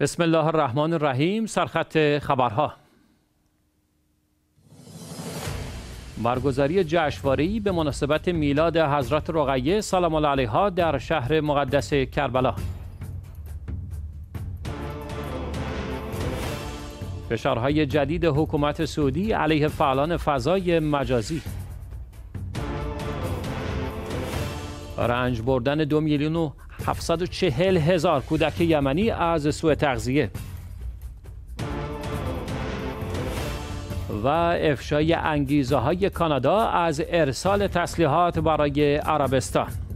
بسم الله الرحمن الرحیم سرخط خبرها. برگزاری جشنواره‌ای به مناسبت میلاد حضرت رقیه سلام الله علیها در شهر مقدس کربلا. فشارهای جدید حکومت سعودی علیه فعالان فضای مجازی. رنج بردن دو میلیون و 740 هزار کودک یمنی از سوء تغذیه. و افشای انگیزه های کانادا از ارسال تسلیحات برای عربستان.